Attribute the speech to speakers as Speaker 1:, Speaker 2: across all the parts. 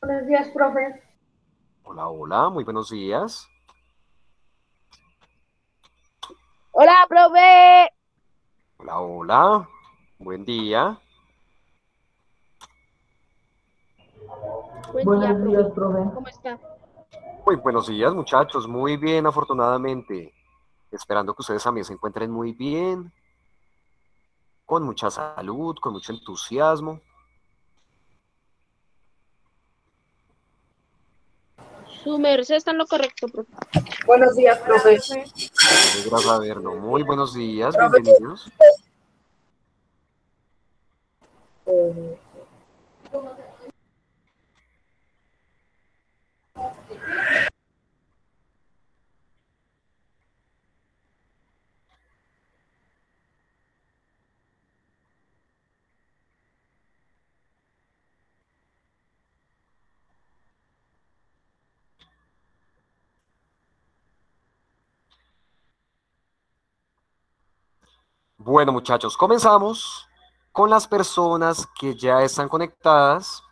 Speaker 1: Buenos días, profe.
Speaker 2: Hola, hola, muy buenos días.
Speaker 3: Hola, profe.
Speaker 2: Hola, hola, buen día.
Speaker 3: Buen
Speaker 1: Buenos
Speaker 3: día,
Speaker 1: días,
Speaker 3: profe.
Speaker 1: profe.
Speaker 3: ¿Cómo está?
Speaker 2: Muy buenos días, muchachos, muy bien, afortunadamente. Esperando que ustedes también se encuentren muy bien, con mucha salud, con mucho entusiasmo.
Speaker 3: Su merced está en lo correcto, profe.
Speaker 1: Buenos días, profe.
Speaker 2: Me alegra saberlo. Muy buenos días,
Speaker 1: Profe.
Speaker 2: bienvenidos. Bueno, muchachos, comenzamos con las personas que ya están conectadas.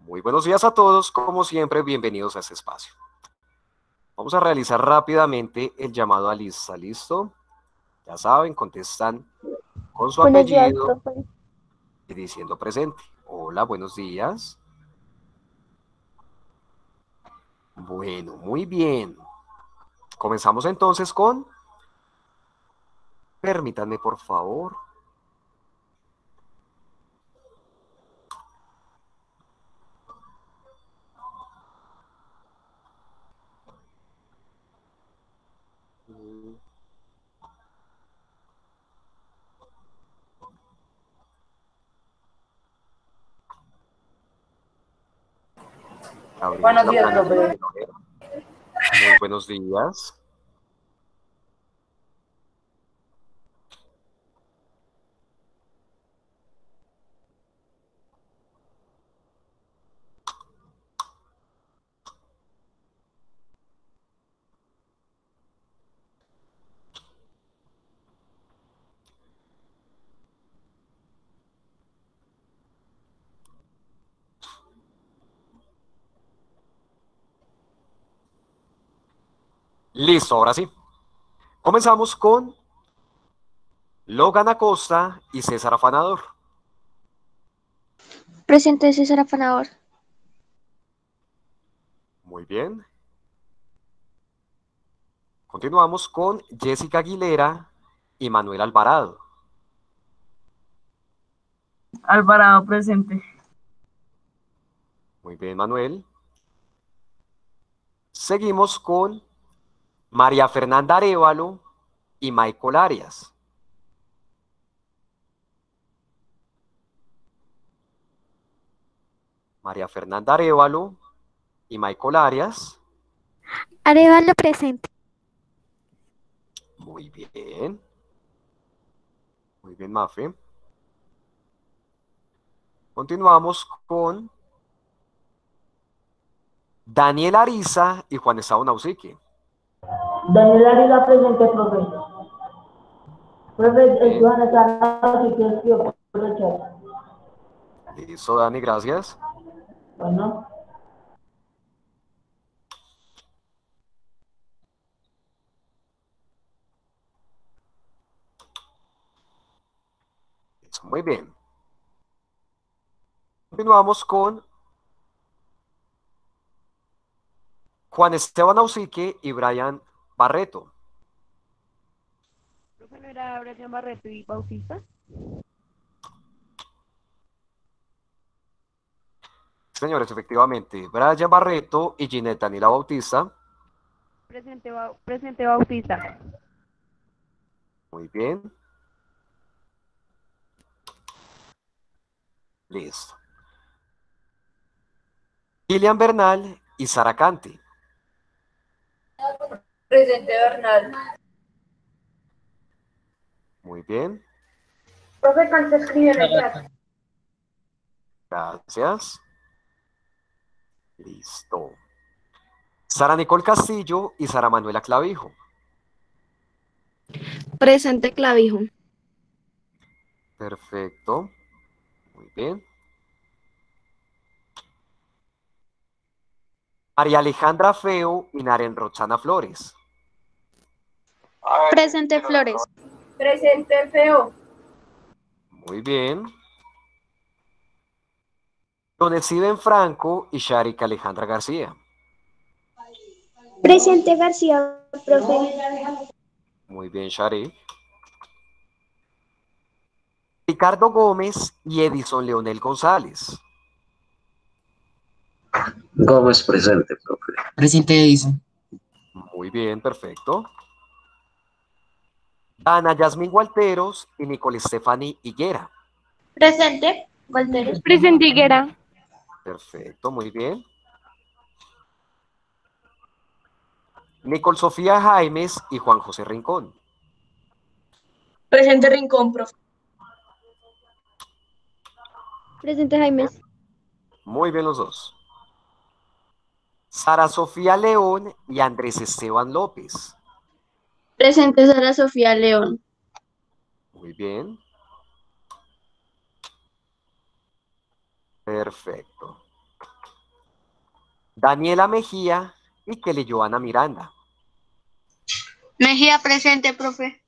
Speaker 2: Muy buenos días a todos, como siempre, bienvenidos a este espacio. Vamos a realizar rápidamente el llamado a lista, ¿listo? Ya saben, contestan con su
Speaker 3: Buenos
Speaker 2: apellido y diciendo presente. Hola, buenos días. Bueno, muy bien. Comenzamos entonces con... Permítanme, por favor.
Speaker 1: Buenos días.
Speaker 2: Muy buenos días. Listo, ahora sí. Comenzamos con Logan Acosta y César Afanador.
Speaker 4: Presente César Afanador.
Speaker 2: Muy bien. Continuamos con Jessica Aguilera y Manuel Alvarado.
Speaker 1: Alvarado, presente.
Speaker 2: Muy bien, Manuel. Seguimos con María Fernanda Arevalo y Michael Arias. María Fernanda Arevalo y Michael Arias.
Speaker 4: Arevalo presente.
Speaker 2: Muy bien. Muy bien, Mafe. Continuamos con Daniel Ariza y Juan Estado Nausique.
Speaker 1: Daniel Ariza, presente, profe. Profe, el Juan está que escribió por el chat.
Speaker 2: Listo, Dani, gracias.
Speaker 1: Bueno,
Speaker 2: Muy bien. Continuamos con Juan Esteban Nausique y Brian Barreto.
Speaker 3: ¿Profe no era Brian Barreto y Bautista?
Speaker 2: Señores, efectivamente, Brian Barreto y Ginette Daniela Bautista.
Speaker 3: Presente, Bau- presente Bautista.
Speaker 2: Muy bien. Listo. Kilian Bernal y Sara Canti.
Speaker 1: Presente, Bernal.
Speaker 2: Muy bien.
Speaker 1: Profe, escribe en el chat.
Speaker 2: Gracias. Listo. Sara Nicole Castillo y Sara Manuela Clavijo.
Speaker 4: Presente Clavijo.
Speaker 2: Perfecto. Muy bien. María Alejandra Feo y Naren Roxana Flores.
Speaker 4: Presente Flores.
Speaker 3: Presente Feo.
Speaker 2: Muy bien. Don Steven Franco y Sharik Alejandra García.
Speaker 4: Presente García, profe.
Speaker 2: Muy bien, Sharik. Ricardo Gómez y Edison Leonel González.
Speaker 5: Gómez presente, profe.
Speaker 6: Presente Edison.
Speaker 2: Muy bien, perfecto. Ana Yasmin Gualteros y Nicole Estefani Higuera.
Speaker 4: Presente Walteros.
Speaker 3: Presente Higuera.
Speaker 2: Perfecto, muy bien. Nicole Sofía Jaimes y Juan José Rincón.
Speaker 3: Presente Rincón, profe.
Speaker 4: Presente Jaime.
Speaker 2: Muy bien los dos. Sara Sofía León y Andrés Esteban López.
Speaker 3: Presente Sara Sofía León.
Speaker 2: Muy bien. Perfecto. Daniela Mejía y Kelly Joana Miranda.
Speaker 3: Mejía presente, profe.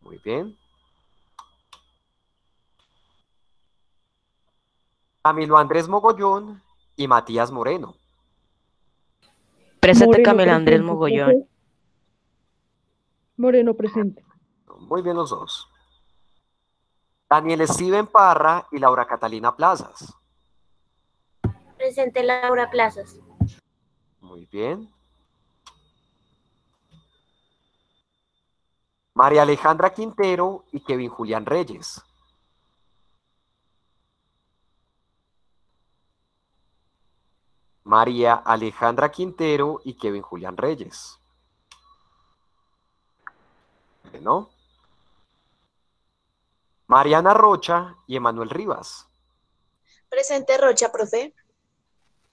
Speaker 2: Muy bien. Camilo Andrés Mogollón y Matías Moreno.
Speaker 7: Presente
Speaker 1: Moreno,
Speaker 7: Camilo Andrés
Speaker 1: presente,
Speaker 7: Mogollón.
Speaker 1: Moreno presente.
Speaker 2: Muy bien los dos. Daniel Steven Parra y Laura Catalina Plazas.
Speaker 4: Presente Laura Plazas.
Speaker 2: Muy bien. María Alejandra Quintero y Kevin Julián Reyes. María Alejandra Quintero y Kevin Julián Reyes. Bueno. Mariana Rocha y Emanuel Rivas.
Speaker 3: Presente Rocha, profe.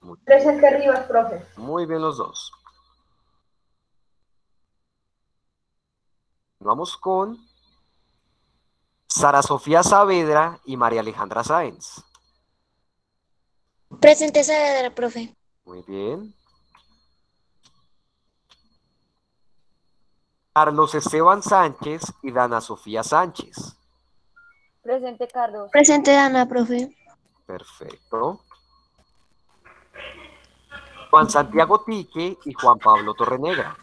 Speaker 2: Muy,
Speaker 3: Presente Rivas, profe.
Speaker 2: muy bien los dos. Vamos con Sara Sofía Saavedra y María Alejandra Sáenz.
Speaker 4: Presente Saavedra, profe.
Speaker 2: Muy bien. Carlos Esteban Sánchez y Dana Sofía Sánchez.
Speaker 3: Presente Carlos.
Speaker 4: Presente Dana, profe.
Speaker 2: Perfecto. Juan Santiago Tique y Juan Pablo Torrenegra.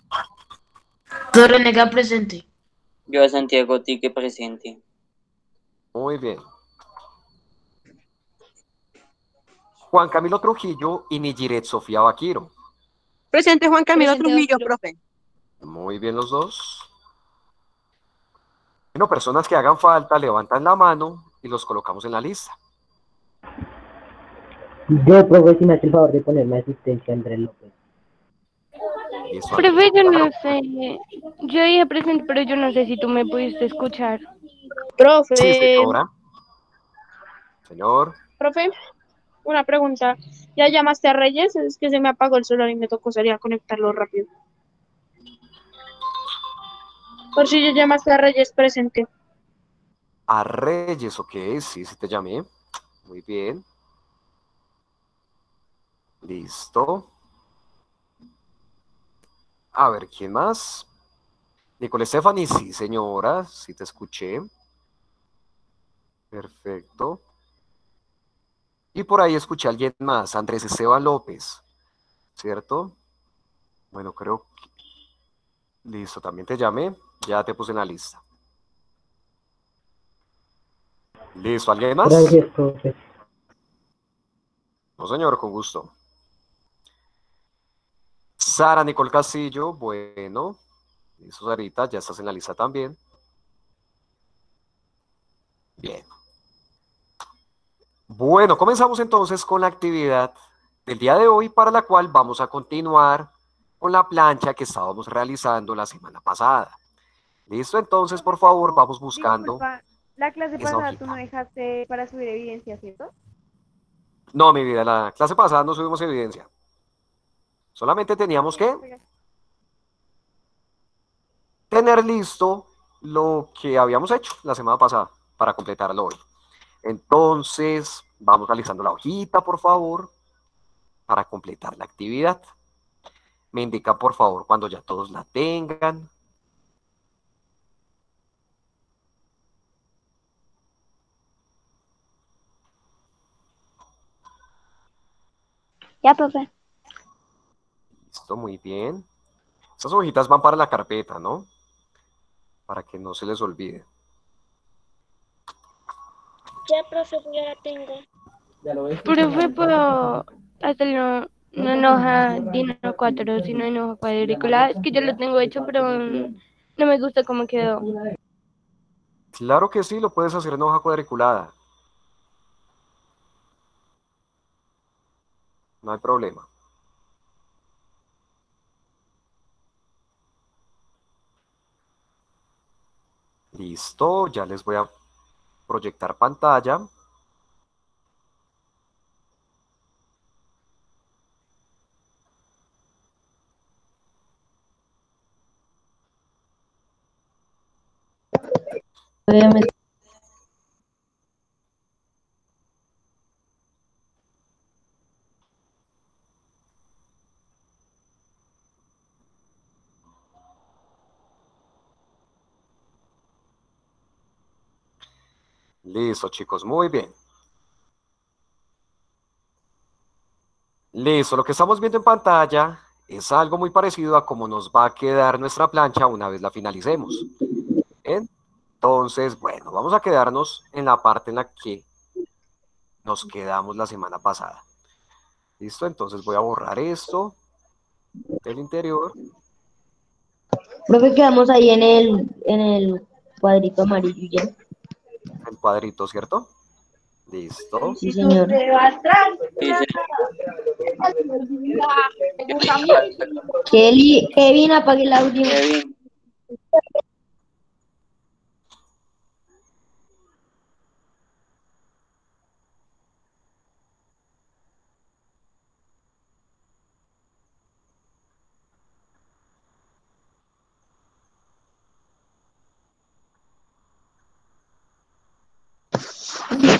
Speaker 3: Torrenega presente.
Speaker 8: Yo a Santiago Tique presente.
Speaker 2: Muy bien. Juan Camilo Trujillo y Nigiret Sofía Vaquiro.
Speaker 3: Presente Juan Camilo
Speaker 4: Presente,
Speaker 3: Trujillo, profe.
Speaker 2: Muy bien los dos. Bueno, personas que hagan falta, levantan la mano y los colocamos en la lista.
Speaker 9: Yo, profe, si me hace el favor de ponerme asistencia Andrés López.
Speaker 3: Profe, yo no sé. Yo dije presente, pero yo no sé si tú me pudiste escuchar. Profe.
Speaker 2: Sí, señora. Señor.
Speaker 3: Profe, una pregunta. ¿Ya llamaste a Reyes? Es que se me apagó el celular y me tocó salir a conectarlo rápido. Por si ya llamaste a Reyes presente.
Speaker 2: A Reyes, ok, sí, sí te llamé. Muy bien. Listo. A ver, ¿quién más? Nicole Stephanie, sí, señora, sí te escuché. Perfecto. Y por ahí escuché a alguien más, Andrés Esteban López, ¿cierto? Bueno, creo que... Listo, también te llamé, ya te puse en la lista. Listo, ¿alguien más?
Speaker 9: Gracias, profe.
Speaker 2: No, señor, con gusto. Sara Nicole Castillo, bueno. Listo, Sarita, ya estás en la lista también. Bien. Bueno, comenzamos entonces con la actividad del día de hoy para la cual vamos a continuar con la plancha que estábamos realizando la semana pasada. Listo, entonces, por favor, vamos buscando.
Speaker 3: Disculpa, la clase pasada
Speaker 2: hojita.
Speaker 3: tú no dejaste para subir evidencia, ¿cierto?
Speaker 2: No, mi vida, la clase pasada no subimos evidencia. Solamente teníamos que tener listo lo que habíamos hecho la semana pasada para completarlo hoy. Entonces, vamos realizando la hojita, por favor. para completar la actividad. Me indica por favor cuando ya todos la tengan.
Speaker 4: Ya, profe.
Speaker 2: Listo, muy bien. Estas hojitas van para la carpeta, ¿no? Para que no se les olvide.
Speaker 4: Ya, profe, ya la tengo.
Speaker 3: Profe, puedo hacerlo no en hoja DIN 4 sino en hoja cuadrícula. Es que yo lo tengo hecho, pero no me gusta cómo quedó.
Speaker 2: Claro que sí, lo puedes hacer en hoja cuadriculada. No hay problema. Listo, ya les voy a proyectar pantalla. Listo, chicos, muy bien. Listo, lo que estamos viendo en pantalla es algo muy parecido a cómo nos va a quedar nuestra plancha una vez la finalicemos. Entonces, bueno, vamos a quedarnos en la parte en la que nos quedamos la semana pasada. ¿Listo? Entonces voy a borrar esto del interior.
Speaker 9: Profe, quedamos ahí en el, en el cuadrito amarillo ya.
Speaker 2: El cuadrito, ¿cierto? Listo.
Speaker 9: Sí, señor.
Speaker 8: Sí, sí.
Speaker 9: Kelly, Kevin, apague el audio.
Speaker 8: Kevin,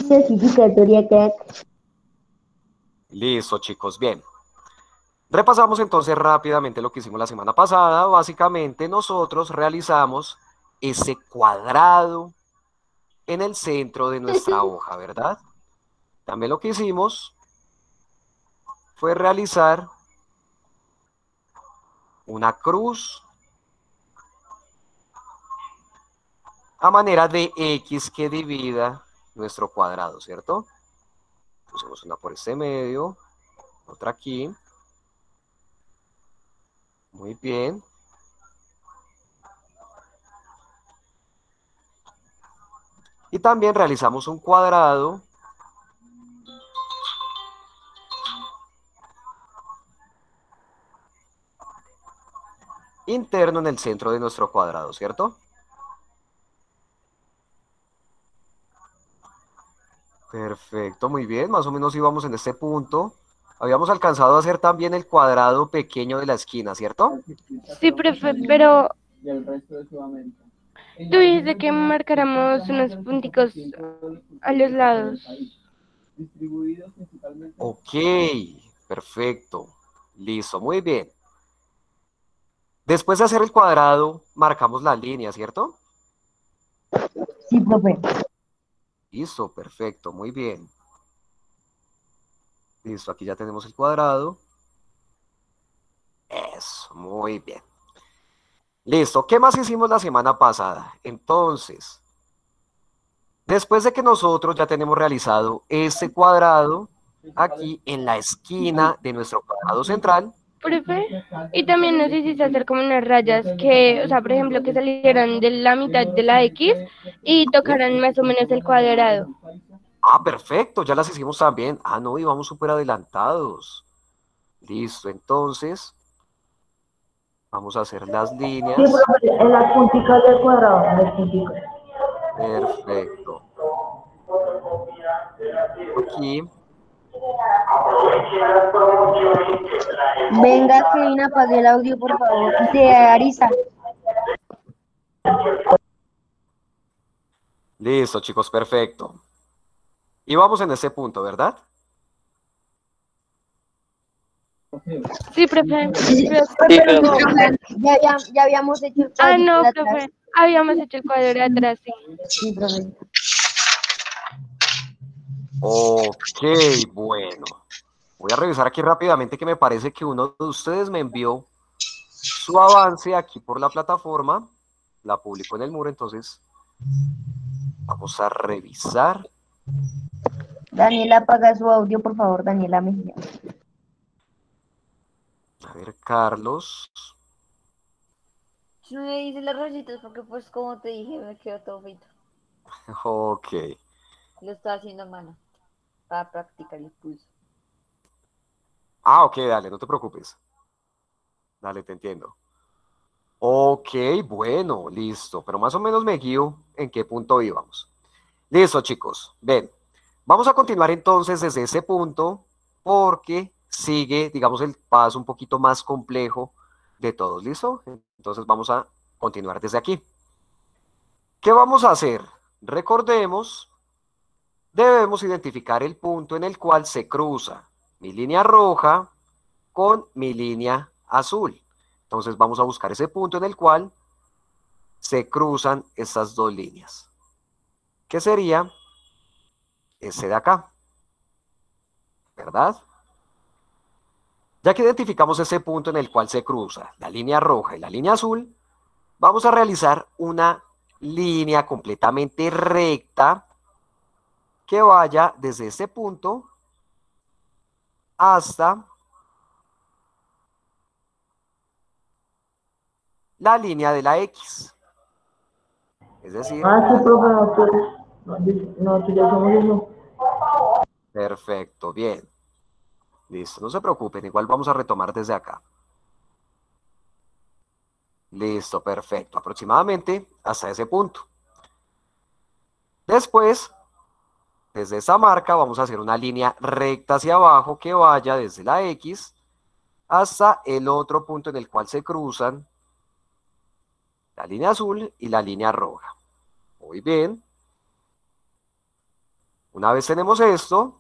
Speaker 9: CAC.
Speaker 2: Listo, chicos, bien. Repasamos entonces rápidamente lo que hicimos la semana pasada. Básicamente nosotros realizamos ese cuadrado en el centro de nuestra hoja, ¿verdad? También lo que hicimos fue realizar una cruz a manera de X que divida nuestro cuadrado, ¿cierto? Pusimos una por este medio, otra aquí. Muy bien. Y también realizamos un cuadrado interno en el centro de nuestro cuadrado, ¿cierto? Perfecto, muy bien. Más o menos íbamos en este punto. Habíamos alcanzado a hacer también el cuadrado pequeño de la esquina, ¿cierto?
Speaker 3: Sí, profe, pero tú dices que marcáramos unos punticos a los lados.
Speaker 2: Ok, perfecto. Listo, muy bien. Después de hacer el cuadrado, marcamos la línea, ¿cierto?
Speaker 9: Sí, profe.
Speaker 2: Listo, perfecto, muy bien. Listo, aquí ya tenemos el cuadrado. Eso, muy bien. Listo, ¿qué más hicimos la semana pasada? Entonces, después de que nosotros ya tenemos realizado este cuadrado, aquí en la esquina de nuestro cuadrado central,
Speaker 3: Profe, y también nos hiciste hacer como unas rayas que, o sea, por ejemplo, que salieran de la mitad de la X y tocaran más o menos el cuadrado.
Speaker 2: Ah, perfecto, ya las hicimos también. Ah, no, íbamos súper adelantados. Listo, entonces, vamos a hacer las líneas.
Speaker 1: Sí, profe, en las punticas del cuadrado, en las punticas.
Speaker 2: Perfecto. Aquí,
Speaker 9: Venga, Kevin, apague el audio, por favor. De Arisa.
Speaker 2: listo, chicos, perfecto. Y vamos en ese punto, ¿verdad?
Speaker 3: Sí, profe.
Speaker 9: Sí, Ya, había- ya habíamos hecho el
Speaker 3: Ah, no,
Speaker 9: atrás.
Speaker 3: profe. Habíamos hecho el cuadro de atrás, sí.
Speaker 9: Sí, profe.
Speaker 2: Ok, bueno. Voy a revisar aquí rápidamente que me parece que uno de ustedes me envió su avance aquí por la plataforma. La publicó en el muro, entonces vamos a revisar.
Speaker 9: Daniela, apaga su audio, por favor, Daniela Mejía.
Speaker 2: A ver, Carlos.
Speaker 6: No me dice las rayitas porque pues como te dije me quedó todo feito.
Speaker 2: Ok.
Speaker 6: Lo estaba haciendo a mano para practicar el pulso.
Speaker 2: Ah, ok, dale, no te preocupes. Dale, te entiendo. Ok, bueno, listo. Pero más o menos me guío en qué punto íbamos. Listo, chicos. Ven, vamos a continuar entonces desde ese punto porque sigue, digamos, el paso un poquito más complejo de todos. ¿Listo? Entonces vamos a continuar desde aquí. ¿Qué vamos a hacer? Recordemos, debemos identificar el punto en el cual se cruza mi línea roja con mi línea azul. Entonces vamos a buscar ese punto en el cual se cruzan estas dos líneas. ¿Qué sería? Ese de acá. ¿Verdad? Ya que identificamos ese punto en el cual se cruza la línea roja y la línea azul, vamos a realizar una línea completamente recta que vaya desde ese punto hasta la línea de la X. Es decir,
Speaker 1: Ah, sí, profe, nosotros, nosotros ya hacemos eso.
Speaker 2: perfecto, bien. Listo, no se preocupen, igual vamos a retomar desde acá. Listo, perfecto, aproximadamente hasta ese punto. Después, desde esa marca vamos a hacer una línea recta hacia abajo que vaya desde la X hasta el otro punto en el cual se cruzan la línea azul y la línea roja. Muy bien. Una vez tenemos esto,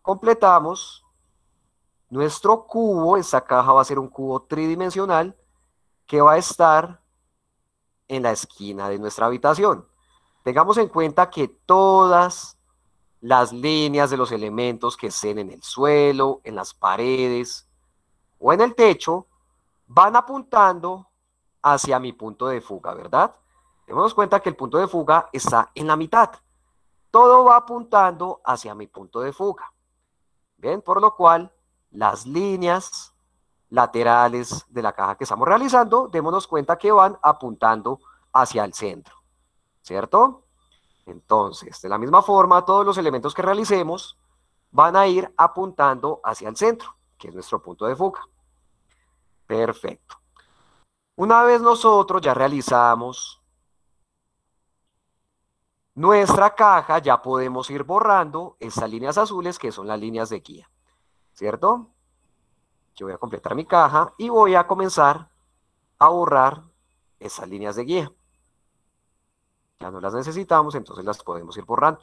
Speaker 2: completamos nuestro cubo. Esta caja va a ser un cubo tridimensional que va a estar en la esquina de nuestra habitación. Tengamos en cuenta que todas las líneas de los elementos que estén en el suelo, en las paredes o en el techo van apuntando hacia mi punto de fuga, ¿verdad? Démonos cuenta que el punto de fuga está en la mitad. Todo va apuntando hacia mi punto de fuga. ¿Ven? Por lo cual, las líneas laterales de la caja que estamos realizando, démonos cuenta que van apuntando hacia el centro. ¿Cierto? Entonces, de la misma forma, todos los elementos que realicemos van a ir apuntando hacia el centro, que es nuestro punto de fuga. Perfecto. Una vez nosotros ya realizamos nuestra caja, ya podemos ir borrando estas líneas azules que son las líneas de guía. ¿Cierto? Yo voy a completar mi caja y voy a comenzar a borrar esas líneas de guía. Ya no las necesitamos, entonces las podemos ir borrando.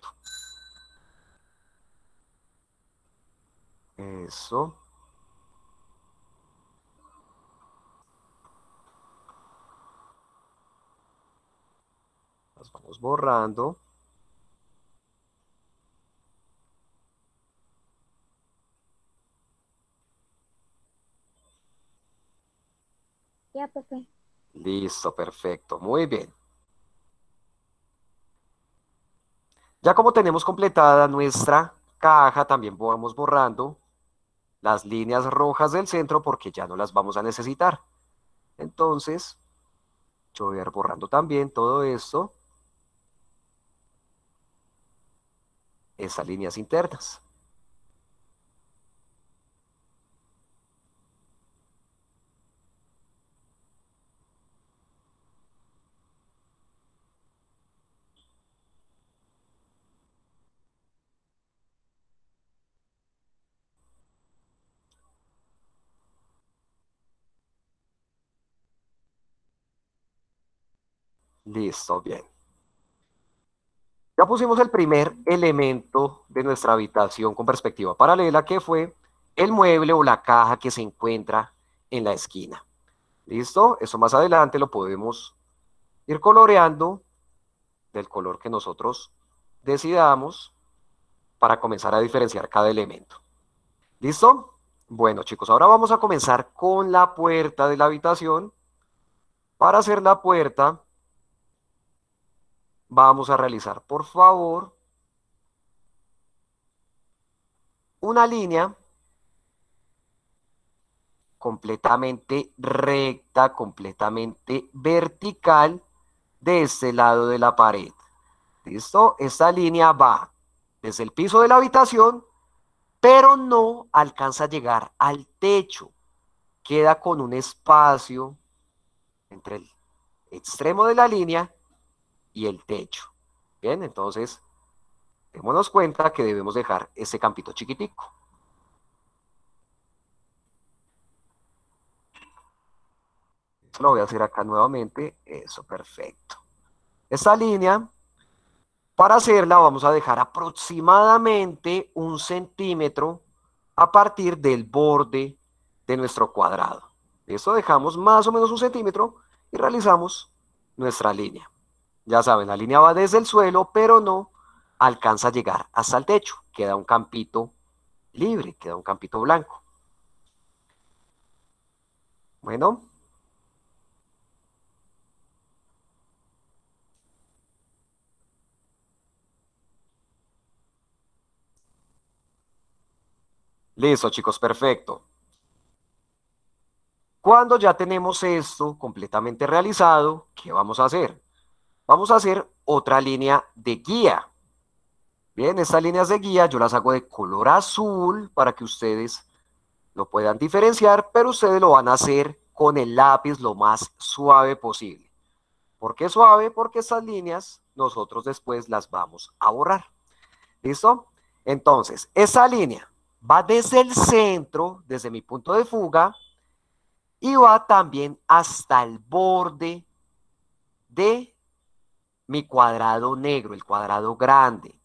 Speaker 2: Eso. Las vamos borrando.
Speaker 4: Ya, profe.
Speaker 2: Listo, perfecto, muy bien. Ya como tenemos completada nuestra caja, también vamos borrando las líneas rojas del centro porque ya no las vamos a necesitar. Entonces, yo voy a ir borrando también todo esto. Esas líneas internas. Listo, bien. Ya pusimos el primer elemento de nuestra habitación con perspectiva paralela, que fue el mueble o la caja que se encuentra en la esquina. ¿Listo? Eso más adelante lo podemos ir coloreando del color que nosotros decidamos para comenzar a diferenciar cada elemento. ¿Listo? Bueno, chicos, ahora vamos a comenzar con la puerta de la habitación. Para hacer la puerta, vamos a realizar, por favor, una línea completamente recta, completamente vertical de este lado de la pared. ¿Listo? Esta línea va desde el piso de la habitación, pero no alcanza a llegar al techo. Queda con un espacio entre el extremo de la línea y el techo. Bien, entonces, démonos cuenta que debemos dejar ese campito chiquitico. Lo voy a hacer acá nuevamente. Eso, perfecto. Esta línea, para hacerla, vamos a dejar aproximadamente un centímetro a partir del borde de nuestro cuadrado. Esto dejamos más o menos un centímetro y realizamos nuestra línea. Ya saben, la línea va desde el suelo, pero no alcanza a llegar hasta el techo. Queda un campito libre, queda un campito blanco. Bueno. Listo, chicos, perfecto. Cuando ya tenemos esto completamente realizado, ¿qué vamos a hacer? Vamos a hacer otra línea de guía. Bien, estas líneas de guía yo las hago de color azul para que ustedes lo puedan diferenciar, pero ustedes lo van a hacer con el lápiz lo más suave posible. ¿Por qué suave? Porque estas líneas nosotros después las vamos a borrar. ¿Listo? Entonces, esa línea va desde el centro, desde mi punto de fuga, y va también hasta el borde de mi cuadrado negro, el cuadrado grande.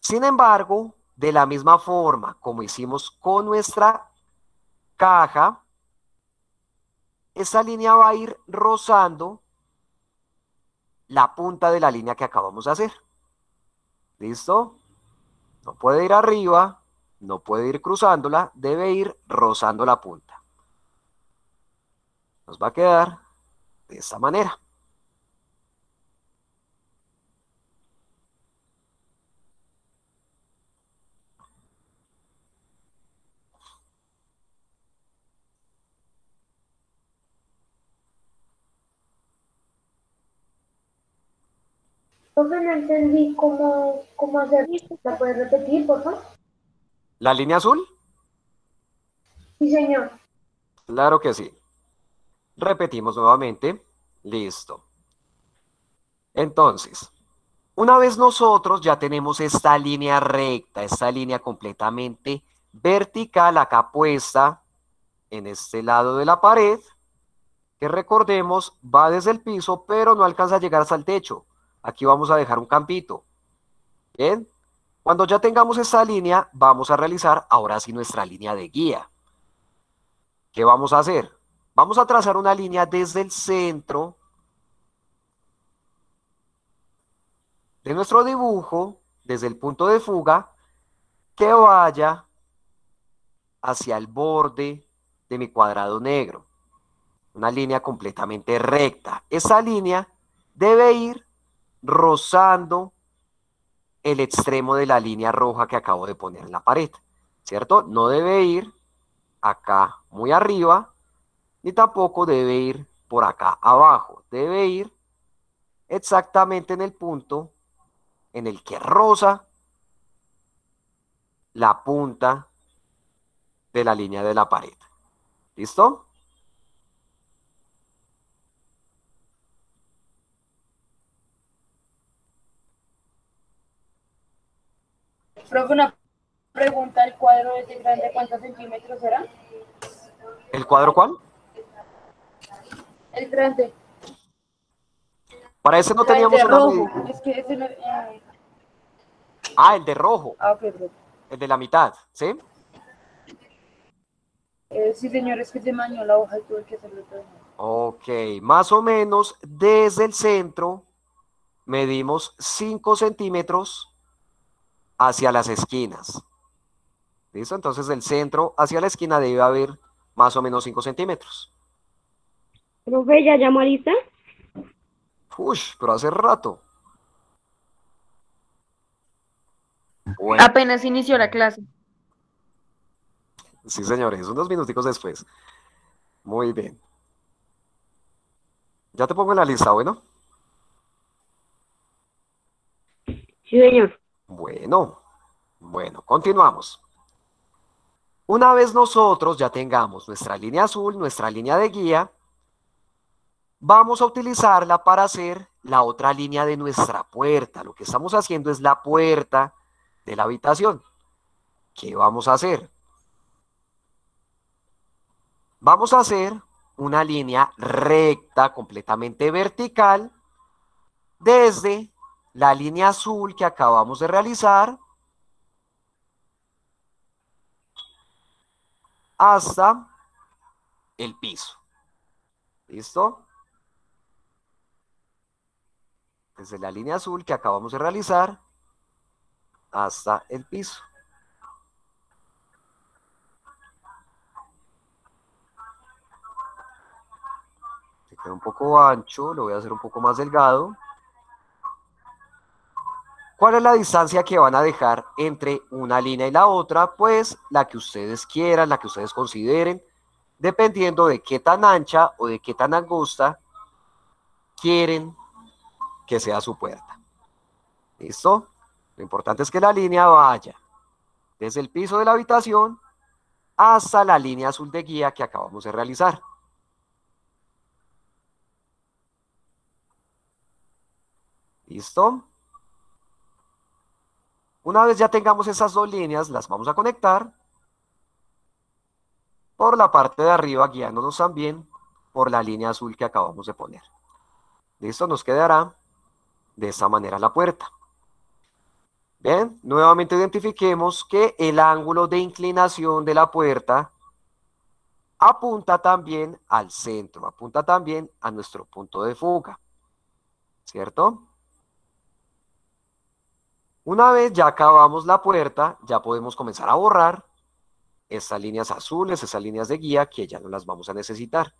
Speaker 2: Sin embargo, de la misma forma como hicimos con nuestra caja, esa línea va a ir rozando la punta de la línea que acabamos de hacer. ¿Listo? No puede ir arriba, no puede ir cruzándola, debe ir rozando la punta. Nos va a quedar de esta manera.
Speaker 7: Profe, no entendí cómo, cómo hacer. ¿La puedes repetir, por favor?
Speaker 2: ¿La línea azul?
Speaker 7: Sí, señor.
Speaker 2: Claro que sí. Repetimos nuevamente. Listo. Entonces, una vez nosotros ya tenemos esta línea recta, esta línea completamente vertical acá puesta en este lado de la pared, que recordemos va desde el piso, pero no alcanza a llegar hasta el techo. Aquí vamos a dejar un campito. Bien. Cuando ya tengamos esta línea, vamos a realizar ahora sí nuestra línea de guía. ¿Qué vamos a hacer? Vamos a trazar una línea desde el centro de nuestro dibujo, desde el punto de fuga, que vaya hacia el borde de mi cuadrado negro. Una línea completamente recta. Esa línea debe ir rozando el extremo de la línea roja que acabo de poner en la pared, ¿cierto? No debe ir acá muy arriba, ni tampoco debe ir por acá abajo. Debe ir exactamente en el punto en el que roza la punta de la línea de la pared. ¿Listo?
Speaker 7: Profe, una pregunta, ¿el cuadro ese grande cuántos centímetros será?
Speaker 2: ¿El cuadro cuál?
Speaker 7: El grande.
Speaker 2: Para ese no
Speaker 7: Ah, el
Speaker 2: teníamos
Speaker 7: de
Speaker 2: una
Speaker 7: rojo. Es que ese no... eh,
Speaker 2: Ah, el de rojo,
Speaker 7: Ah, ok, profe.
Speaker 2: el de la mitad, ¿sí?
Speaker 10: Eh, sí, señor, es que se mañó la hoja y tuve que hacerlo todo.
Speaker 2: Ok, más o menos desde el centro medimos 5 centímetros hacia las esquinas. ¿Listo? Entonces del centro hacia la esquina debe haber más o menos 5 centímetros.
Speaker 11: Profe, ¿ya llamó a lista?
Speaker 2: Uy, pero hace rato. Bueno,
Speaker 12: Apenas inició la clase.
Speaker 2: sí señores, unos minuticos después. Muy bien. Ya te pongo en la lista, bueno.
Speaker 11: Sí, señor.
Speaker 2: Bueno, bueno, continuamos. Una vez nosotros ya tengamos nuestra línea azul, nuestra línea de guía, vamos a utilizarla para hacer la otra línea de nuestra puerta. Lo que estamos haciendo es la puerta de la habitación. ¿Qué vamos a hacer? Vamos a hacer una línea recta, completamente vertical, desde la línea azul que acabamos de realizar hasta el piso. ¿Listo? Desde la línea azul que acabamos de realizar hasta el piso. Me queda un poco ancho, lo voy a hacer un poco más delgado. ¿Cuál es la distancia que van a dejar entre una línea y la otra? Pues la que ustedes quieran, la que ustedes consideren, dependiendo de qué tan ancha o de qué tan angosta quieren que sea su puerta. ¿Listo? Lo importante es que la línea vaya desde el piso de la habitación hasta la línea azul de guía que acabamos de realizar. ¿Listo? Una vez ya tengamos esas dos líneas, las vamos a conectar por la parte de arriba, guiándonos también por la línea azul que acabamos de poner. Listo, nos quedará de esta manera la puerta. Bien, nuevamente identifiquemos que el ángulo de inclinación de la puerta apunta también al centro, apunta también a nuestro punto de fuga. ¿Cierto? Una vez ya acabamos la puerta, ya podemos comenzar a borrar estas líneas azules, esas líneas de guía que ya no las vamos a necesitar.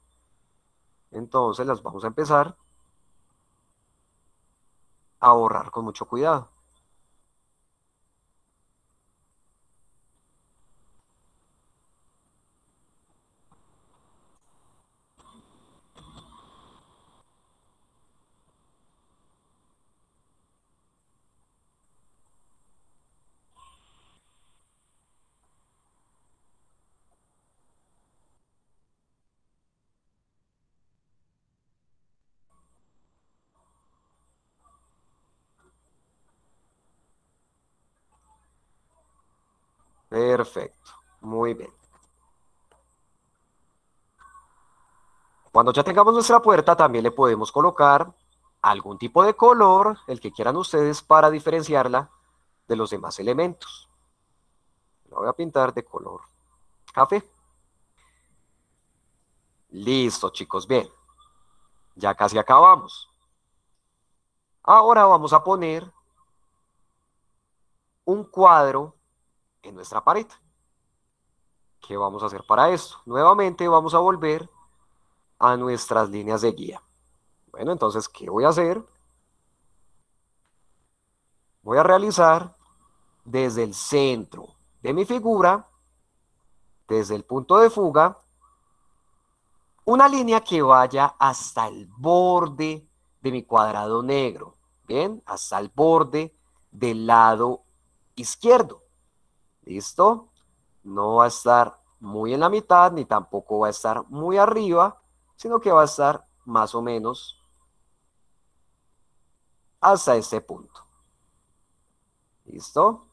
Speaker 2: Entonces las vamos a empezar a borrar con mucho cuidado. Perfecto, muy bien. Cuando ya tengamos nuestra puerta, también le podemos colocar algún tipo de color, el que quieran ustedes, para diferenciarla de los demás elementos. La voy a pintar de color café. Listo, chicos, bien. Ya casi acabamos. Ahora vamos a poner un cuadro en nuestra pared. ¿Qué vamos a hacer para esto? Nuevamente vamos a volver a nuestras líneas de guía. Bueno, entonces, ¿qué voy a hacer? Voy a realizar desde el centro de mi figura, desde el punto de fuga, una línea que vaya hasta el borde de mi cuadrado negro. Bien, hasta el borde del lado izquierdo. ¿Listo? No va a estar muy en la mitad, ni tampoco va a estar muy arriba, sino que va a estar más o menos hasta este punto. ¿Listo?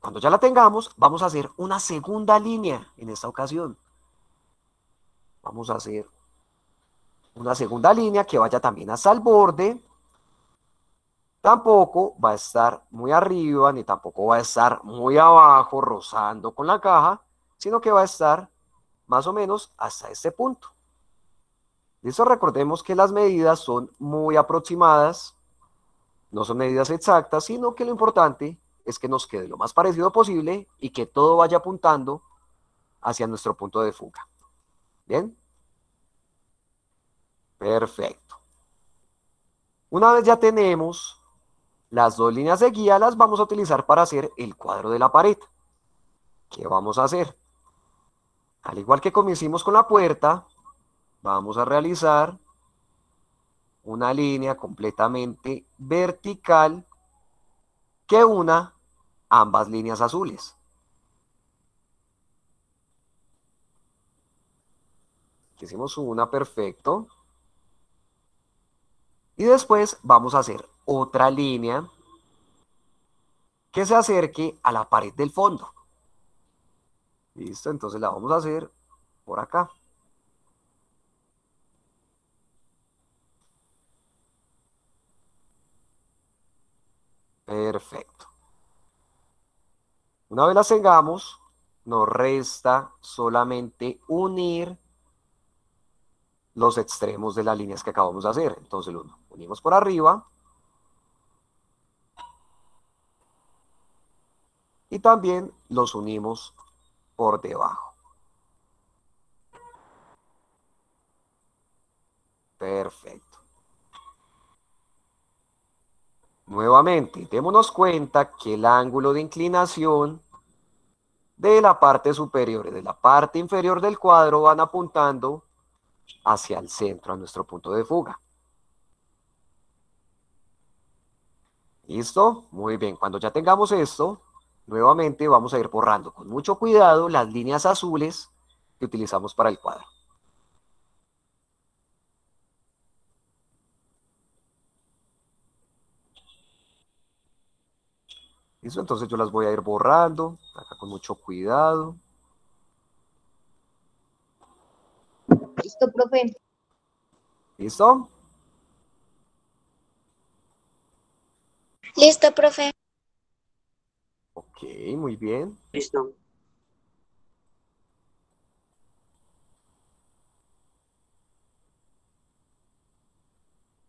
Speaker 2: Cuando ya la tengamos, vamos a hacer una segunda línea en esta ocasión. Vamos a hacer una segunda línea que vaya también hasta el borde. Tampoco va a estar muy arriba, ni tampoco va a estar muy abajo, rozando con la caja, sino que va a estar más o menos hasta este punto. Listo, recordemos que las medidas son muy aproximadas, no son medidas exactas, sino que lo importante es que nos quede lo más parecido posible y que todo vaya apuntando hacia nuestro punto de fuga. ¿Bien? Perfecto. Una vez ya tenemos las dos líneas de guía, las vamos a utilizar para hacer el cuadro de la pared. ¿Qué vamos a hacer? Al igual que como hicimos con la puerta, vamos a realizar una línea completamente vertical que una ambas líneas azules. Hicimos una, perfecto. Y después vamos a hacer otra línea que se acerque a la pared del fondo. Listo, entonces la vamos a hacer por acá. Perfecto. Una vez las tengamos, nos resta solamente unir los extremos de las líneas que acabamos de hacer. Entonces lo unimos por arriba. Y también los unimos por debajo. Perfecto. Nuevamente, démonos cuenta que el ángulo de inclinación de la parte superior y de la parte inferior del cuadro van apuntando hacia el centro, a nuestro punto de fuga. ¿Listo? Muy bien, cuando ya tengamos esto, nuevamente vamos a ir borrando con mucho cuidado las líneas azules que utilizamos para el cuadro. ¿Listo? Entonces yo las voy a ir borrando, acá con mucho cuidado.
Speaker 9: Listo, profe.
Speaker 2: ¿Listo?
Speaker 4: Listo, profe.
Speaker 2: Ok, muy bien.
Speaker 8: Listo.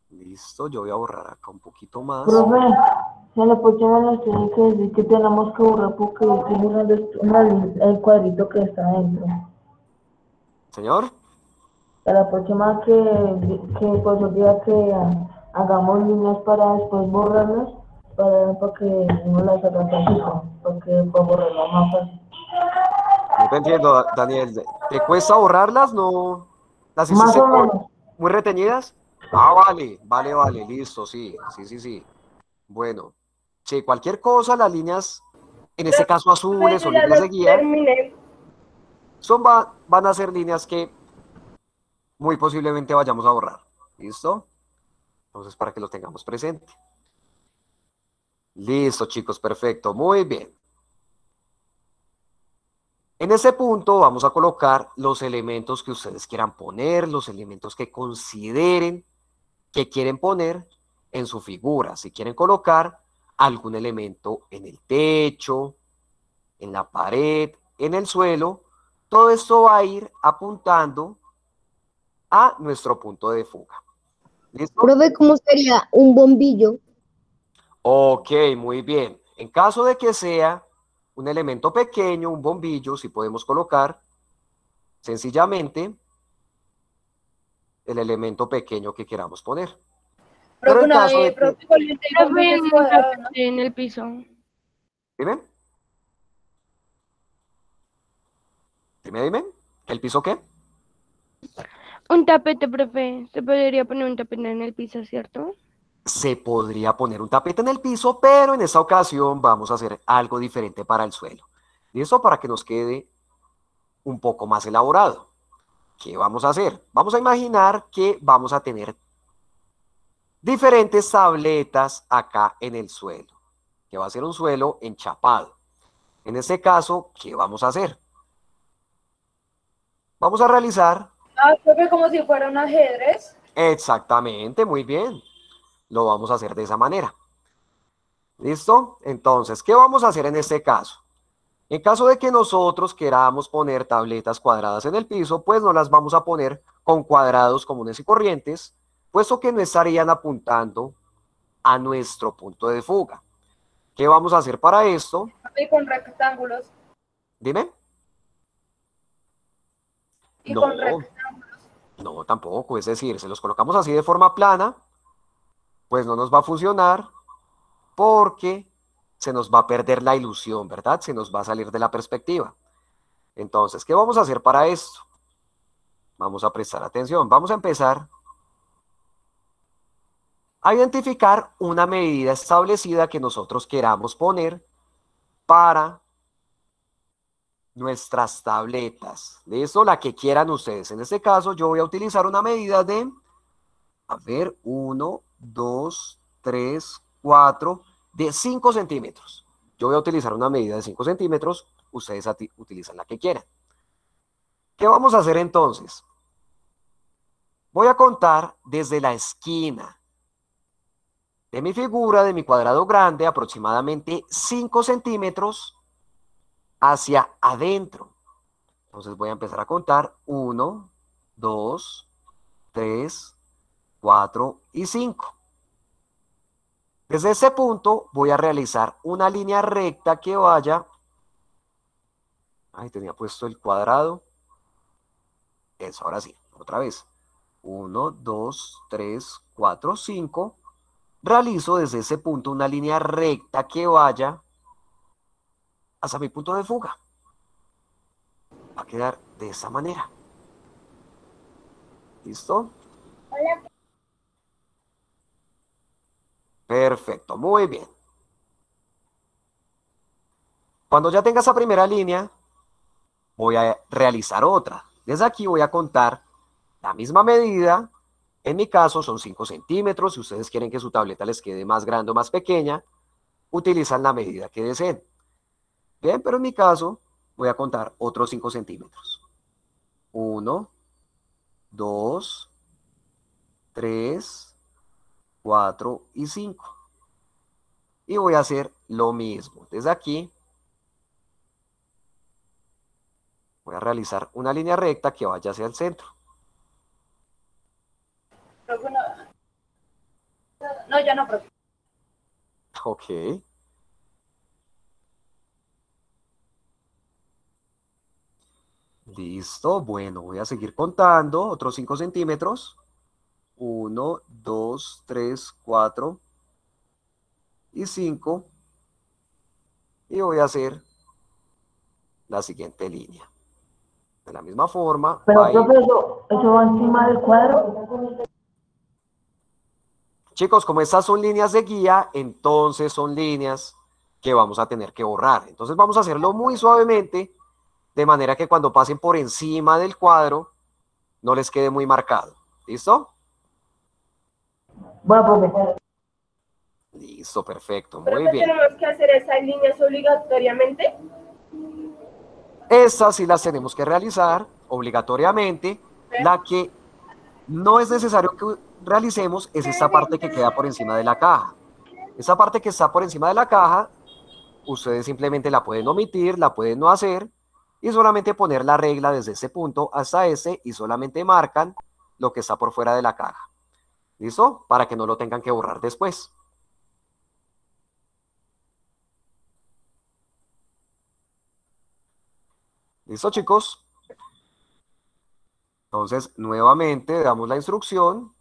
Speaker 2: Listo, yo voy a borrar acá un poquito más.
Speaker 1: Profe, se le próxima nos tiene que decir que tenemos que borrar porque tiene una, el cuadrito que está dentro.
Speaker 2: Señor,
Speaker 1: A la próxima que, que pues día que hagamos líneas para después borrarlas, para, para que no así, porque para borrarlas más fácil.
Speaker 2: no te entiendo, Da- Daniel. ¿Te cuesta borrarlas? ¿No? ¿Las
Speaker 1: Más
Speaker 2: hiciste
Speaker 1: o
Speaker 2: con-
Speaker 1: menos.
Speaker 2: muy retenidas? Ah, vale, vale, vale, listo, sí, sí, sí, sí. Bueno, sí, cualquier cosa, las líneas, en este caso azules o líneas de guía, son, va- van a ser líneas que muy posiblemente vayamos a borrar. ¿Listo? Entonces, para que lo tengamos presente. Listo, chicos, perfecto. Muy bien. En ese punto vamos a colocar los elementos que ustedes quieran poner, los elementos que consideren que quieren poner en su figura. Si quieren colocar algún elemento en el techo, en la pared, en el suelo, todo esto va a ir apuntando a nuestro punto de fuga. ¿Listo?
Speaker 9: Profe, ¿cómo sería un bombillo?
Speaker 2: Ok, muy bien. En caso de que sea un elemento pequeño, un bombillo, si podemos colocar sencillamente el elemento pequeño que queramos poner. Pero en caso de
Speaker 3: en el piso.
Speaker 2: Dime. Dime, dime. ¿El piso qué?
Speaker 3: Un tapete, profe. Se podría poner un tapete en el piso, ¿cierto?
Speaker 2: Se podría poner un tapete en el piso, pero en esta ocasión vamos a hacer algo diferente para el suelo. Y eso para que nos quede un poco más elaborado. ¿Qué vamos a hacer? Vamos a imaginar que vamos a tener diferentes tabletas acá en el suelo, que va a ser un suelo enchapado. En este caso, ¿qué vamos a hacer? Vamos a realizar
Speaker 10: Ah, como si fuera un ajedrez.
Speaker 2: Exactamente, muy bien. Lo vamos a hacer de esa manera. ¿Listo? Entonces, ¿qué vamos a hacer en este caso? En caso de que nosotros queramos poner tabletas cuadradas en el piso, pues no las vamos a poner con cuadrados comunes y corrientes, puesto que no estarían apuntando a nuestro punto de fuga. ¿Qué vamos a hacer para esto?
Speaker 10: Y con rectángulos.
Speaker 2: Dime.
Speaker 10: Y
Speaker 2: No.
Speaker 10: con rectángulos.
Speaker 2: No, tampoco. Es decir, si los colocamos así de forma plana, pues no nos va a funcionar porque se nos va a perder la ilusión, ¿verdad? Se nos va a salir de la perspectiva. Entonces, ¿qué vamos a hacer para esto? Vamos a prestar atención. Vamos a empezar a identificar una medida establecida que nosotros queramos poner para nuestras tabletas. Eso, la que quieran ustedes. En este caso, yo voy a utilizar una medida de, a ver, 1, 2, 3, 4, de 5 centímetros. Yo voy a utilizar una medida de 5 centímetros, ustedes utilizan la que quieran. ¿Qué vamos a hacer entonces? Voy a contar desde la esquina de mi figura, de mi cuadrado grande, aproximadamente 5 centímetros hacia adentro. Entonces voy a empezar a contar 1, 2, 3, 4 y 5. Desde ese punto voy a realizar una línea recta que vaya... Ahí tenía puesto el cuadrado. Eso, ahora sí, otra vez. 1, 2, 3, 4, 5. Realizo desde ese punto una línea recta que vaya hacia mi punto de fuga. Va a quedar de esa manera. ¿Listo?
Speaker 7: Hola.
Speaker 2: Perfecto, muy bien. Cuando ya tenga esa primera línea, voy a realizar otra. Desde aquí voy a contar la misma medida. En mi caso son 5 centímetros. Si ustedes quieren que su tableta les quede más grande o más pequeña, utilizan la medida que deseen. Bien, pero en mi caso voy a contar otros 5 centímetros. 1, 2, 3, 4 y 5. Y voy a hacer lo mismo. Desde aquí voy a realizar una línea recta que vaya hacia el centro.
Speaker 10: No, ya no, profe.
Speaker 2: Ok. Listo. Bueno, voy a seguir contando. Otros 5 centímetros. 1, 2, 3, 4 y 5. Y voy a hacer la siguiente línea. De la misma forma,
Speaker 1: Pero,
Speaker 2: va
Speaker 1: profe, eso, eso va encima del cuadro.
Speaker 2: Chicos, como estas son líneas de guía, entonces son líneas que vamos a tener que borrar. Entonces vamos a hacerlo muy suavemente, de manera que cuando pasen por encima del cuadro, no les quede muy marcado. ¿Listo?
Speaker 1: Bueno.
Speaker 2: Listo, perfecto, muy bien.
Speaker 10: tenemos que hacer esas líneas obligatoriamente.
Speaker 2: Estas sí las tenemos que realizar obligatoriamente. La que no es necesario que realicemos es esta parte que queda por encima de la caja. Esa parte que está por encima de la caja, ustedes simplemente la pueden omitir, la pueden no hacer y solamente poner la regla desde ese punto hasta ese y solamente marcan lo que está por fuera de la caja. ¿Listo? Para que no lo tengan que borrar después. ¿Listo, chicos? Entonces, nuevamente damos la instrucción.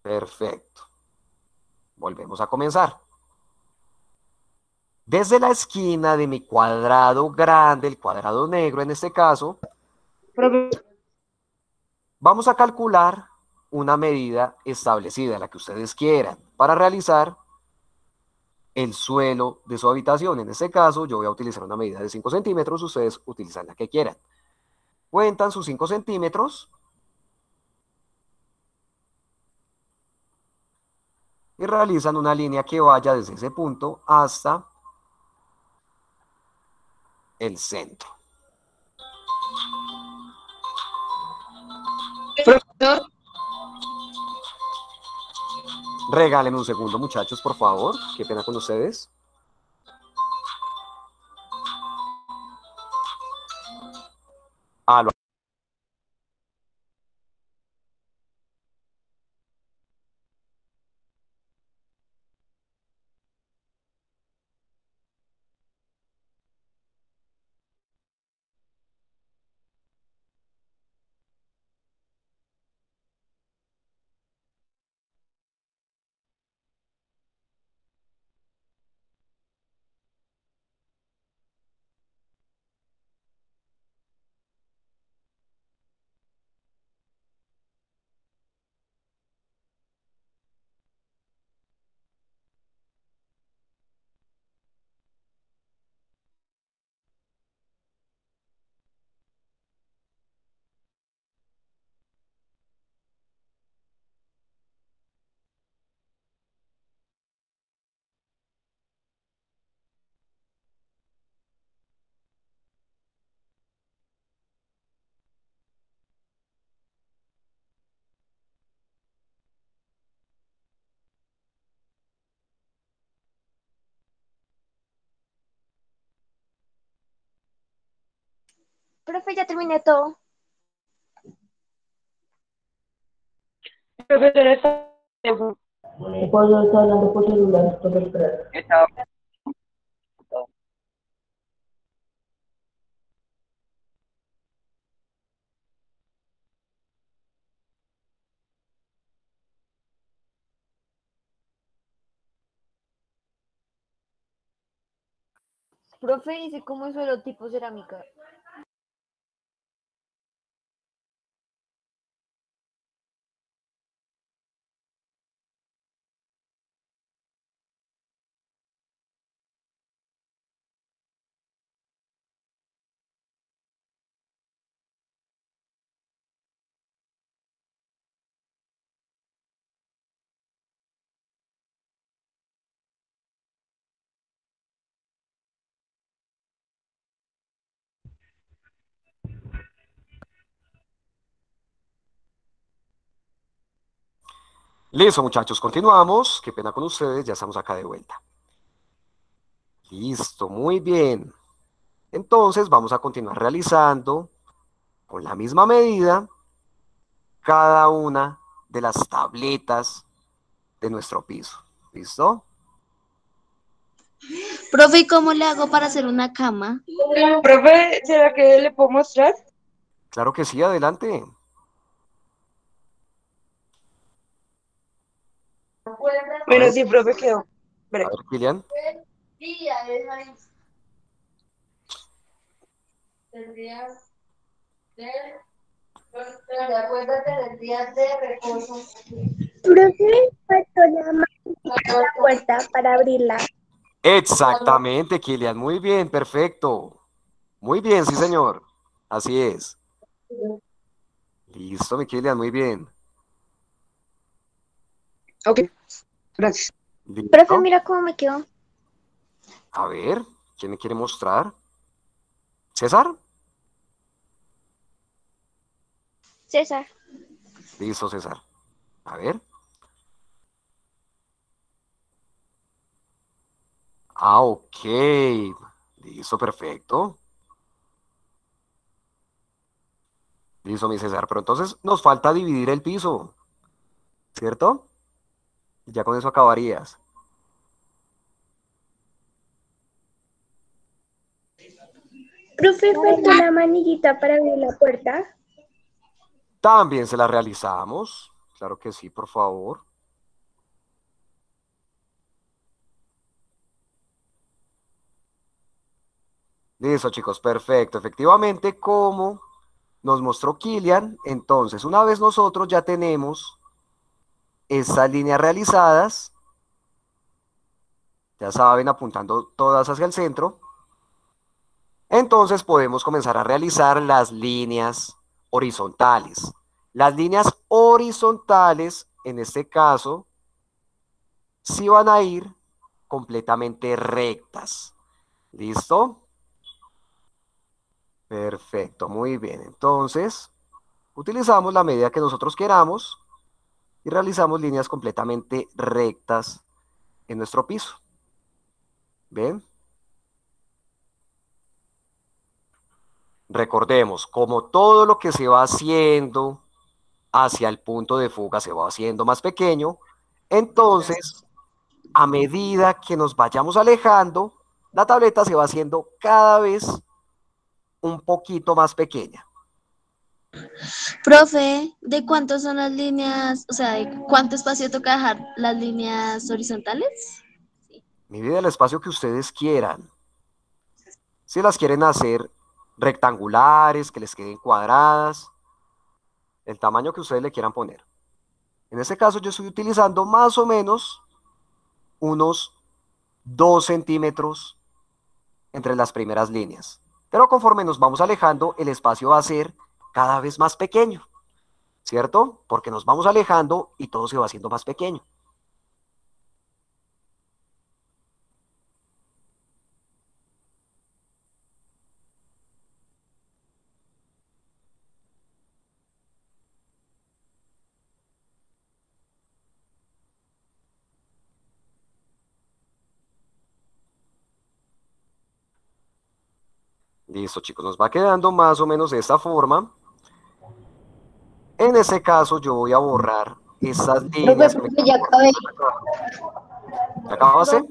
Speaker 2: Perfecto. Volvemos a comenzar. Desde la esquina de mi cuadrado grande, el cuadrado negro en este caso, vamos a calcular una medida establecida, la que ustedes quieran, para realizar el suelo de su habitación. En este caso, yo voy a utilizar una medida de 5 centímetros, ustedes utilizan la que quieran. Cuentan sus 5 centímetros y realizan una línea que vaya desde ese punto hasta el centro. Regáleme un segundo, muchachos, por favor. Qué pena con ustedes.
Speaker 4: Profe, ya terminé todo.
Speaker 11: Profesora, está...
Speaker 1: Puedo estar hablando por celular, toca esperar.
Speaker 6: Profe, dice cómo es el tipo cerámica.
Speaker 2: Listo, muchachos, continuamos. Qué pena con ustedes, ya estamos acá de vuelta. Listo, muy bien. Entonces vamos a continuar realizando con la misma medida cada una de las tabletas de nuestro piso. ¿Listo?
Speaker 9: Profe, ¿y cómo le hago para hacer una cama?
Speaker 11: Profe, ¿será que le puedo mostrar?
Speaker 2: Claro que sí, adelante.
Speaker 11: Bueno, sí, profe, quedó.
Speaker 2: A ver, Kilian.
Speaker 10: Día de maíz. El día de... Pero acuérdate del día de reposo.
Speaker 7: Profe, faltó la puerta para abrirla.
Speaker 2: Exactamente, Kilian. Muy bien, perfecto. Muy bien, sí, señor. Así es. Listo, mi Kilian, muy bien.
Speaker 11: Ok, gracias.
Speaker 2: Listo.
Speaker 4: Profe, mira cómo me quedó.
Speaker 2: A ver, ¿quién me quiere mostrar? ¿César?
Speaker 4: César.
Speaker 2: Listo, César. A ver. Ah, ok. Listo, perfecto. Listo, mi César. Pero entonces nos falta dividir el piso. ¿Cierto? Y Ya con eso acabarías.
Speaker 7: Profe, faltó la manillita para abrir la puerta.
Speaker 2: También se la realizamos. Claro que sí, por favor. Listo, chicos, perfecto. Efectivamente, como nos mostró Kilian, entonces una vez nosotros ya tenemos estas líneas realizadas, ya saben, apuntando todas hacia el centro, entonces podemos comenzar a realizar las líneas horizontales. Las líneas horizontales, en este caso, sí van a ir completamente rectas. ¿Listo? Perfecto, muy bien. Entonces, utilizamos la medida que nosotros queramos y realizamos líneas completamente rectas en nuestro piso. ¿Ven? Recordemos, como todo lo que se va haciendo hacia el punto de fuga se va haciendo más pequeño, entonces, a medida que nos vayamos alejando, la tableta se va haciendo cada vez un poquito más pequeña.
Speaker 9: Profe, ¿de cuánto son las líneas? O sea, ¿de cuánto espacio toca dejar las líneas horizontales?
Speaker 2: Mi vida, el espacio que ustedes quieran. Si las quieren hacer rectangulares, que les queden cuadradas, el tamaño que ustedes le quieran poner. En este caso yo estoy utilizando más o menos unos 2 centímetros entre las primeras líneas. Pero conforme nos vamos alejando, el espacio va a ser cada vez más pequeño, ¿cierto? Porque nos vamos alejando y todo se va haciendo más pequeño. Listo, chicos, nos va quedando más o menos de esta forma. En ese caso, yo voy a borrar esas líneas.
Speaker 9: Profe, profe, ya acabé.
Speaker 2: ¿Ya acabaste?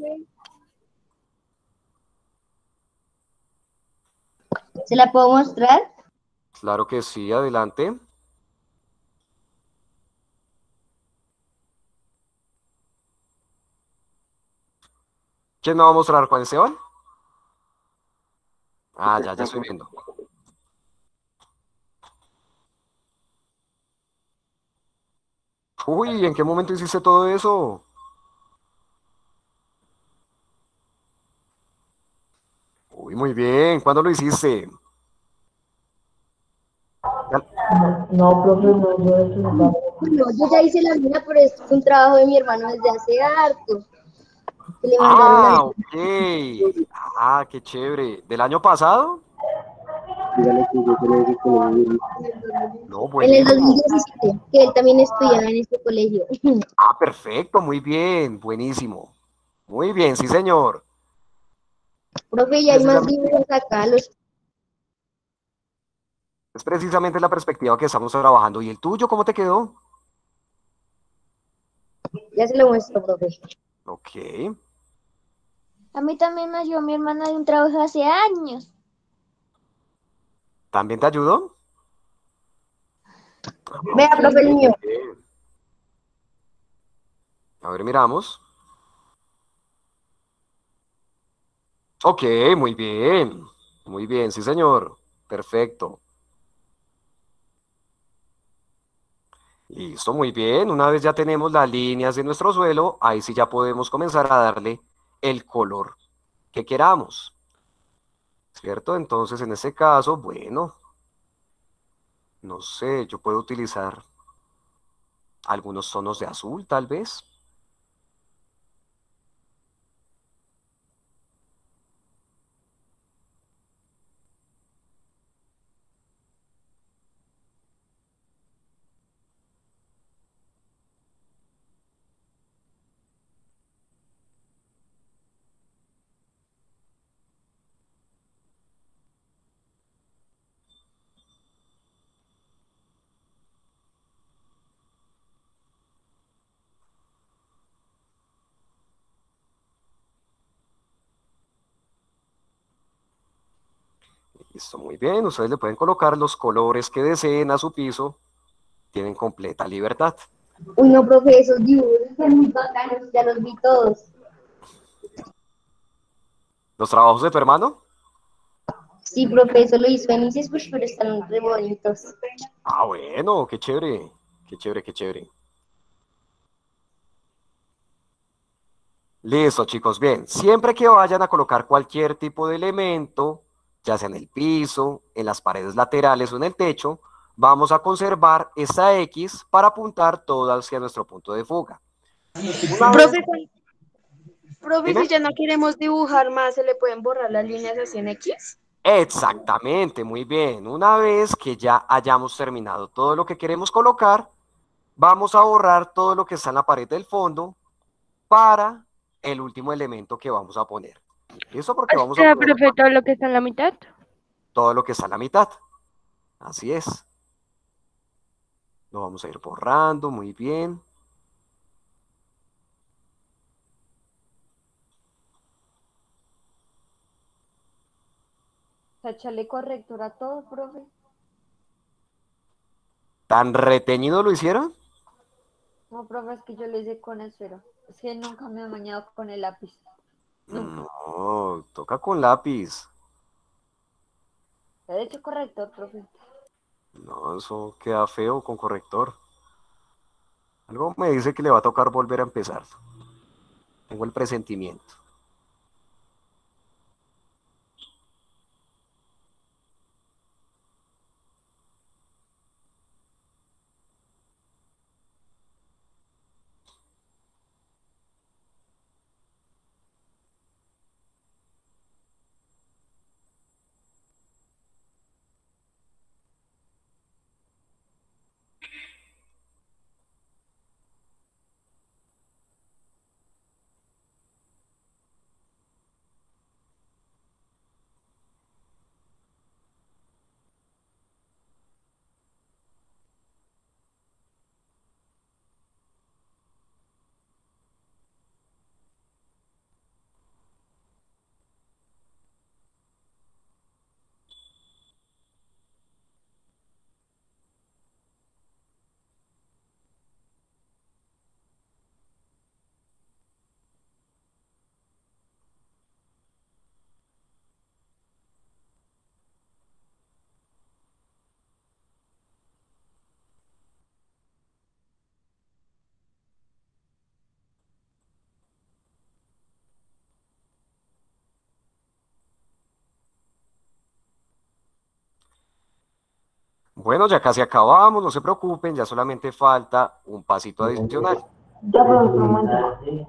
Speaker 9: ¿Se la puedo mostrar?
Speaker 2: Claro que sí, adelante. ¿Quién me va a mostrar, Juan Esteban? Ah, ya, ya estoy viendo. Uy, ¿en qué momento hiciste todo eso? Uy, muy bien. ¿Cuándo lo hiciste?
Speaker 1: No, profe, no, yo no
Speaker 9: No, yo ya hice la mía, pero esto fue un trabajo de mi hermano desde hace harto. Le
Speaker 2: Ah, ok. Ah, qué chévere. ¿Del año pasado? No,
Speaker 9: en el
Speaker 2: buenísimo.
Speaker 9: 2017, que él también estudiaba en este colegio.
Speaker 2: Ah, perfecto, muy bien, buenísimo. Muy bien, sí, señor.
Speaker 9: Profe, y hay más dibujos acá, los
Speaker 2: Es precisamente la perspectiva que estamos trabajando. ¿Y el tuyo cómo te quedó?
Speaker 9: ya se lo muestro, profe.
Speaker 2: Ok.
Speaker 4: A mí también me ayudó mi hermana de un trabajo hace años.
Speaker 2: ¿También te ayudó?
Speaker 9: Vea, profe, el mío.
Speaker 2: A ver, miramos. Ok, muy bien. Muy bien, sí, señor. Perfecto. Listo, muy bien. Una vez ya tenemos las líneas de nuestro suelo, ahí sí ya podemos comenzar a darle el color que queramos. ¿Cierto? Entonces, en este caso, bueno, no sé, yo puedo utilizar algunos tonos de azul, tal vez. Listo, muy bien. Ustedes le pueden colocar los colores que deseen a su piso. Tienen completa libertad.
Speaker 9: Uy, no, profe, esos dibujos están muy bacanos, ya los vi todos.
Speaker 2: ¿Los trabajos de tu hermano?
Speaker 9: Sí, profe, eso lo hizo en Isis, uy, pero están re bonitos.
Speaker 2: Ah, bueno, qué chévere. Qué chévere, qué chévere. Listo, chicos. Bien, siempre que vayan a colocar cualquier tipo de elemento, ya sea en el piso, en las paredes laterales o en el techo, vamos a conservar esa X para apuntar todo hacia nuestro punto de fuga.
Speaker 11: Profe, si ya no queremos dibujar más, ¿se le pueden borrar las líneas así en X?
Speaker 2: Exactamente, muy bien. Una vez que ya hayamos terminado todo lo que queremos colocar, vamos a borrar todo lo que está en la pared del fondo para el último elemento que vamos a poner. ¿Listo? Porque vamos a
Speaker 3: ¿Está
Speaker 2: poner
Speaker 3: profe todo lo que está en la mitad?
Speaker 2: todo lo que está a la mitad. Así es. Lo vamos a ir borrando, muy bien.
Speaker 6: Échale corrector a todo, profe.
Speaker 2: ¿Tan retenido lo hicieron?
Speaker 6: No, profe, es que yo le hice con esfero. Es que nunca me he bañado con el lápiz.
Speaker 2: No, toca con lápiz.
Speaker 6: He hecho corrector, profe.
Speaker 2: No, eso queda feo con corrector. Algo me dice que le va a tocar volver a empezar. Tengo el presentimiento. Bueno, ya casi acabamos, no se preocupen, ya solamente falta un pasito adicional.
Speaker 1: Ya, un.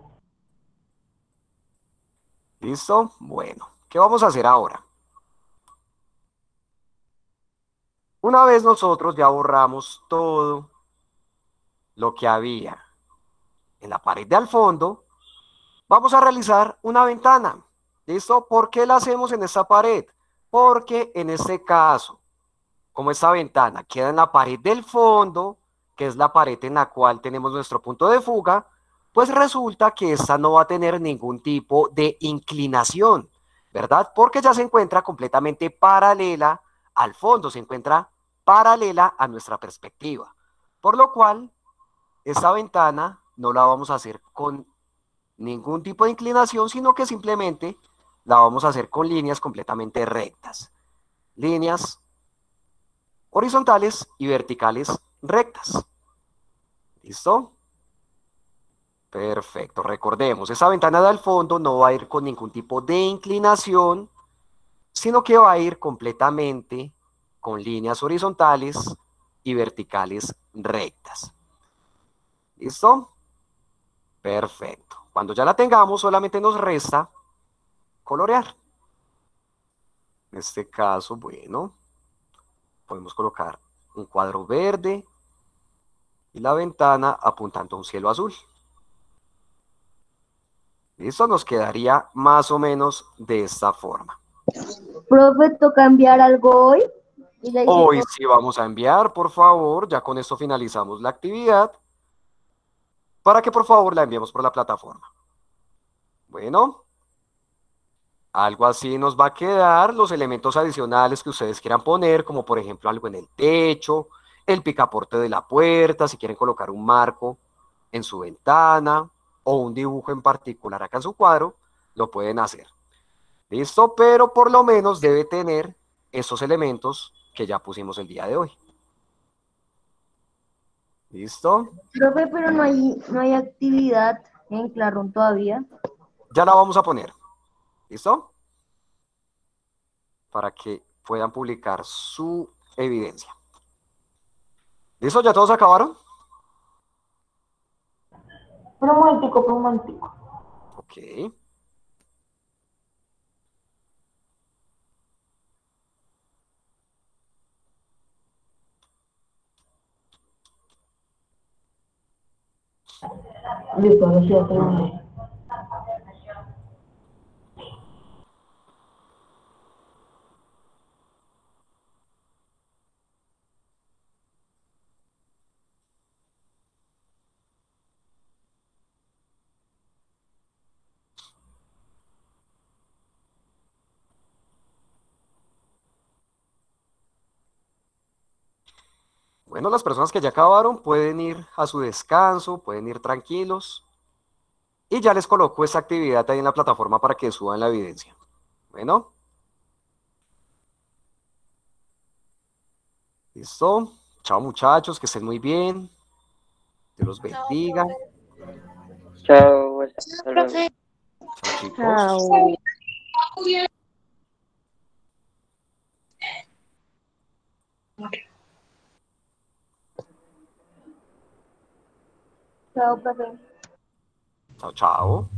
Speaker 2: ¿Listo? Bueno, ¿qué vamos a hacer ahora? Una vez nosotros ya borramos todo lo que había en la pared de al fondo, vamos a realizar una ventana. ¿Listo? ¿Por qué la hacemos en esta pared? Porque en este caso, como esta ventana queda en la pared del fondo, que es la pared en la cual tenemos nuestro punto de fuga, pues resulta que esta no va a tener ningún tipo de inclinación, ¿verdad? Porque ya se encuentra completamente paralela al fondo, se encuentra paralela a nuestra perspectiva. Por lo cual, esta ventana no la vamos a hacer con ningún tipo de inclinación, sino que simplemente la vamos a hacer con líneas completamente rectas. Líneas horizontales y verticales rectas. ¿Listo? Perfecto. Recordemos, esa ventana del fondo no va a ir con ningún tipo de inclinación, sino que va a ir completamente con líneas horizontales y verticales rectas. ¿Listo? Perfecto. Cuando ya la tengamos, solamente nos resta colorear. En este caso, bueno, podemos colocar un cuadro verde y la ventana apuntando a un cielo azul. Listo, nos quedaría más o menos de esta forma.
Speaker 7: Profe, ¿toca enviar algo hoy?
Speaker 2: Hoy sí vamos a enviar, por favor, ya con esto finalizamos la actividad, para que por favor la enviemos por la plataforma. Bueno, algo así nos va a quedar los elementos adicionales que ustedes quieran poner, como por ejemplo algo en el techo, el picaporte de la puerta, si quieren colocar un marco en su ventana o un dibujo en particular acá en su cuadro, lo pueden hacer. ¿Listo? Pero por lo menos debe tener esos elementos que ya pusimos el día de hoy. ¿Listo?
Speaker 7: Profe, pero no hay, no hay actividad en Classroom todavía.
Speaker 2: Ya la vamos a poner. ¿Listo? Para que puedan publicar su evidencia. ¿Listo? ¿Ya todos acabaron?
Speaker 1: Pero un momentico, pero un momentico.
Speaker 2: Ok.
Speaker 1: Listo, ahora
Speaker 2: Bueno, las personas que ya acabaron pueden ir a su descanso, pueden ir tranquilos. Y ya les coloco esa actividad ahí en la plataforma para que suban la evidencia. Bueno. Listo. Chao muchachos, que estén muy bien. Dios los bendiga.
Speaker 8: Chao.
Speaker 2: Chao chicos.
Speaker 6: Chao.
Speaker 2: Chao, chao.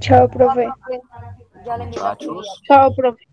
Speaker 11: Chao, profe.
Speaker 6: Ya le envié la
Speaker 2: Muchachos.
Speaker 11: Chao, profe.